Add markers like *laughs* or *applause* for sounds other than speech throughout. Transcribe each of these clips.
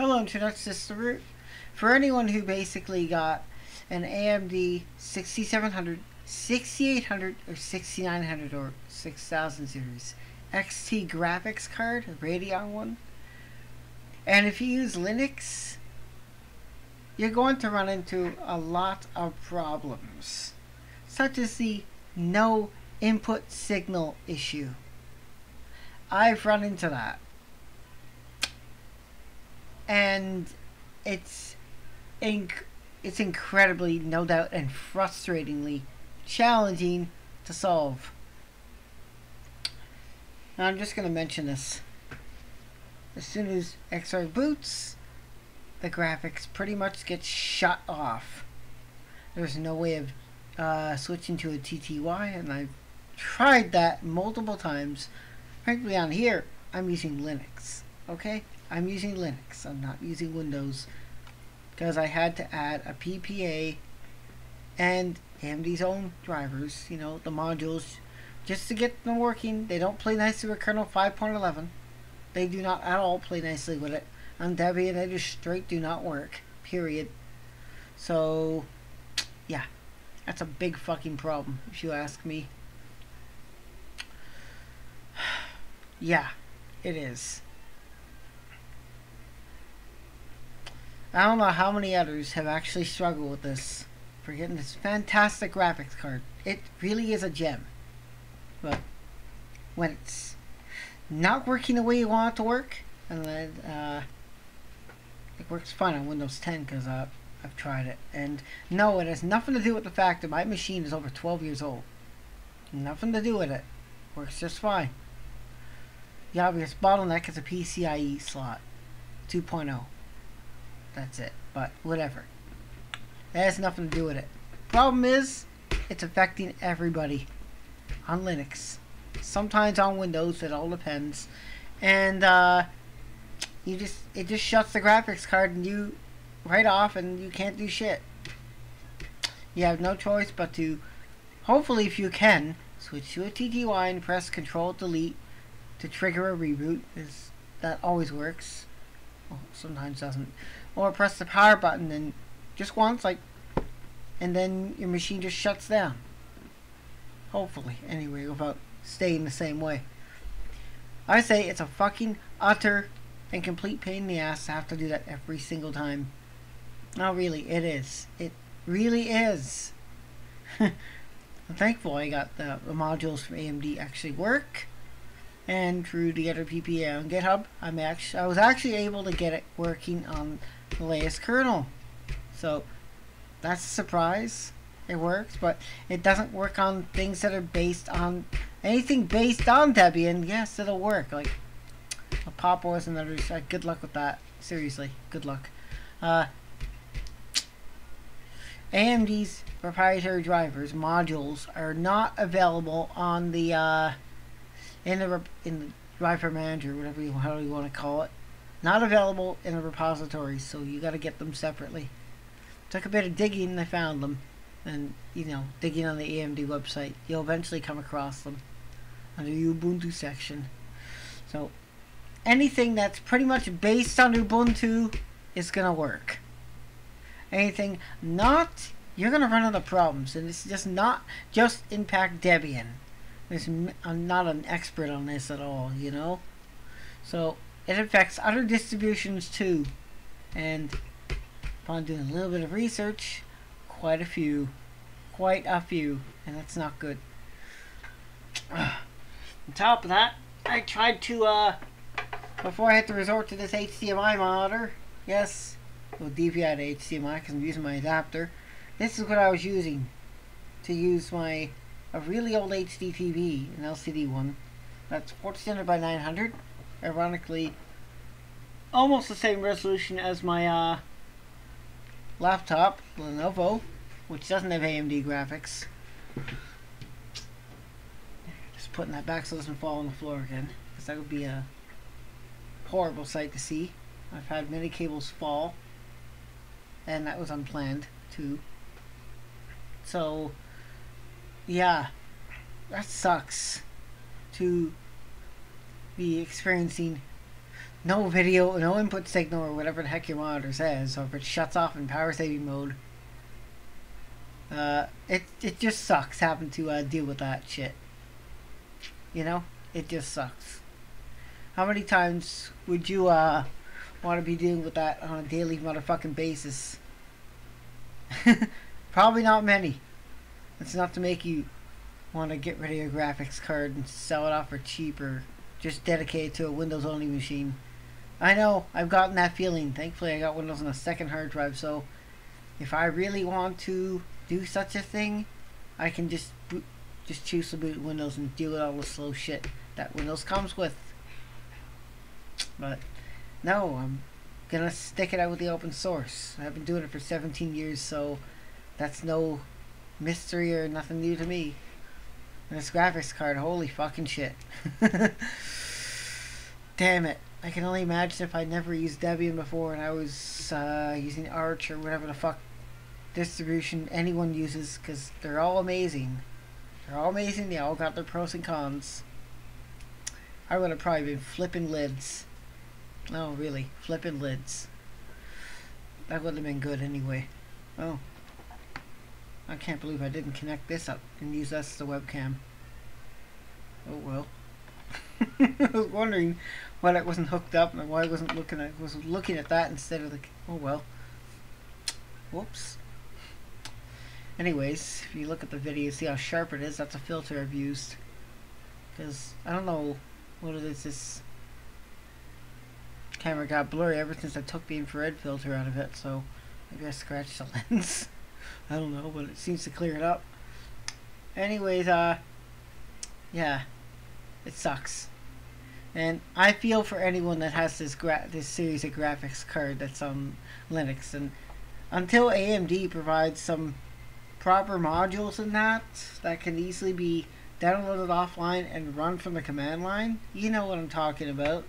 Hello Internet Sister Root. For anyone who basically got an AMD 6700, 6800, or 6900 or 6000 series XT graphics card, a Radeon one, and if you use Linux, you're going to run into a lot of problems, such as the no input signal issue. I've run into that. And it's inc- it's incredibly, no doubt, and frustratingly challenging to solve. Now I'm just going to mention this. As soon as Xorg boots, the graphics pretty much get shut off. There's no way of uh, switching to a TTY, and I've tried that multiple times. Frankly, on here, I'm using Linux. Okay? I'm using Linux. I'm not using Windows because I had to add a PPA and AMD's own drivers, you know, the modules, just to get them working. They don't play nicely with kernel 5.11. They do not at all play nicely with it. On Debian, they just straight do not work. Period. So, yeah. That's a big fucking problem, if you ask me. *sighs* yeah, it is. I don't know how many others have actually struggled with this. For getting this fantastic graphics card. It really is a gem. But when it's not working the way you want it to work, and then uh, it works fine on Windows 10 because uh, I've tried it. And no, it has nothing to do with the fact that my machine is over 12 years old. Nothing to do with it. Works just fine. The obvious bottleneck is a PCIe slot 2.0. That's it. But whatever. That has nothing to do with it. Problem is, it's affecting everybody on Linux. Sometimes on Windows, it all depends. And uh, you just it just shuts the graphics card and you right off and you can't do shit. You have no choice but to hopefully if you can switch to a TTY and press control delete to trigger a reboot is that always works. Well, sometimes doesn't. Or press the power button and just once, like, and then your machine just shuts down. Hopefully, anyway, without staying the same way. I say it's a fucking utter and complete pain in the ass to have to do that every single time. No, really, it is. It really is. *laughs* I'm thankful I got the, the modules from AMD actually work and through the other PPA on GitHub, I'm actually I was actually able to get it working on the latest kernel. So that's a surprise. It works, but it doesn't work on things that are based on anything based on Debian. Yes, it'll work. Like a Pop OS and others. Uh, good luck with that. Seriously, good luck. Uh, AMD's proprietary drivers modules are not available on the uh, in the in the driver manager, whatever you how you want to call it. Not available in the repository, so you got to get them separately. Took a bit of digging, I found them, and you know, digging on the AMD website, you'll eventually come across them under the Ubuntu section. So anything that's pretty much based on Ubuntu is gonna work. Anything not, you're gonna run into problems, and it's just not just impact Debian. I'm not an expert on this at all, you know. So it affects other distributions too, and upon doing a little bit of research, quite a few, quite a few, and that's not good. *sighs* On top of that, I tried to uh before I had to resort to this HDMI monitor. Yes, well DVI to HDMI because I'm using my adapter. This is what I was using to use my a really old HD TV, an LCD one. That's 1400 by 900. Ironically, almost the same resolution as my uh, laptop, Lenovo, which doesn't have AMD graphics. Just putting that back so it doesn't fall on the floor again, because that would be a horrible sight to see. I've had many cables fall, and that was unplanned too. So, yeah, that sucks to be experiencing no video, no input signal or whatever the heck your monitor says, or if it shuts off in power saving mode. Uh, it it just sucks having to uh, deal with that shit. You know, it just sucks. How many times would you uh want to be dealing with that on a daily motherfucking basis? *laughs* Probably not many. It's enough to make you want to get rid of your graphics card and sell it off for cheap or just dedicate it to a Windows only machine. I know, I've gotten that feeling. Thankfully, I got Windows on a second hard drive, so if I really want to do such a thing, I can just boot, just choose to boot Windows and deal with all the slow shit that Windows comes with. But no, I'm gonna stick it out with the open source. I've been doing it for 17 years, so that's no mystery or nothing new to me. And this graphics card, holy fucking shit. *laughs* Damn it. I can only imagine if I never used Debian before and I was uh, using Arch or whatever the fuck distribution anyone uses because they're all amazing. They're all amazing. They all got their pros and cons. I would have probably been flipping lids. No, really. Flipping lids. That would have been good anyway. Oh. Can't believe I didn't connect this up and use this as a webcam. Oh well. *laughs* I was wondering why it wasn't hooked up and why I wasn't looking at was looking at that instead of the oh well. Whoops. Anyways, if you look at the video, see how sharp it is. That's a filter I've used. Because I don't know what it is. This camera got blurry ever since I took the infrared filter out of it. So maybe I scratched the *laughs* lens. I don't know, but it seems to clear it up. Anyways, uh, yeah, it sucks. And I feel for anyone that has this this series of graphics card that's on Linux. And until AMD provides some proper modules in that that can easily be downloaded offline and run from the command line, you know what I'm talking about.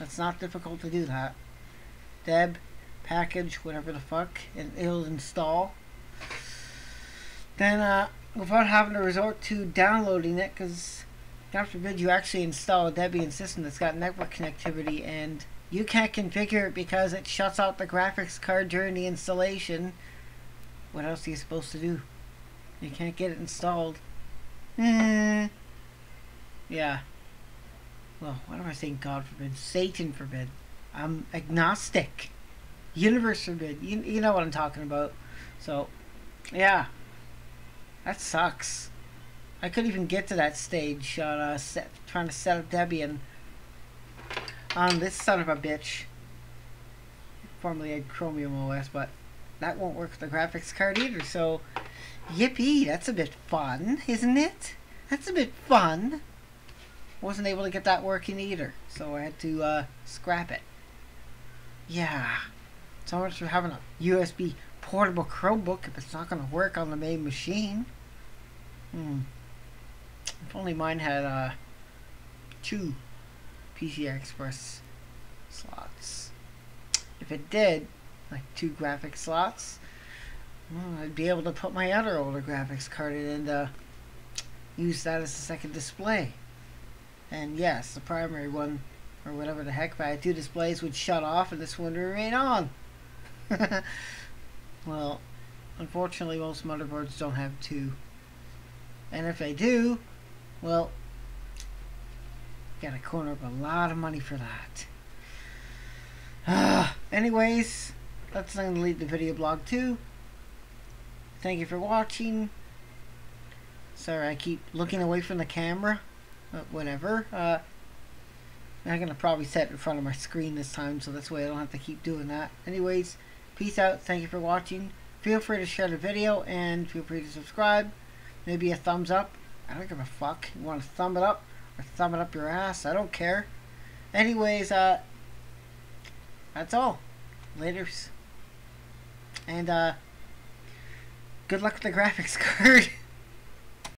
It's not difficult to do that. Deb, package, whatever the fuck, and it'll install then uh, without having to resort to downloading it, because God forbid you actually install a Debian system that's got network connectivity and you can't configure it because it shuts out the graphics card during the installation. What else are you supposed to do? You can't get it installed. Eh. Yeah. Well, what am I saying? God forbid. Satan forbid. I'm agnostic. Universe forbid. You, you know what I'm talking about. So, yeah. That sucks. I couldn't even get to that stage on uh, set, trying to set up Debian on this son of a bitch. Formerly had Chromium OS, but that won't work with the graphics card either, so yippee, that's a bit fun, isn't it? That's a bit fun. Wasn't able to get that working either, so I had to uh, scrap it. Yeah, so much for having a USB portable Chromebook if it's not going to work on the main machine. Hmm. If only mine had uh, two PCI Express slots. If it did, like two graphics slots, well, I'd be able to put my other older graphics card in and uh, use that as a second display. And yes, the primary one, or whatever the heck, I two displays, would shut off and this one would remain on. *laughs* Well, unfortunately most motherboards don't have two. And if they do, well, got to corner up a lot of money for that. Uh, anyways, that's to lead the video blog too. Thank you for watching. Sorry, I keep looking away from the camera. But whatever. Uh, I'm going to probably set in front of my screen this time, so that's why I don't have to keep doing that. Anyways, Peace out. Thank you for watching. Feel free to share the video and feel free to subscribe. Maybe a thumbs up. I don't give a fuck. You want to thumb it up or thumb it up your ass? I don't care. Anyways, uh, that's all. Laters. And, uh, good luck with the graphics *laughs* card.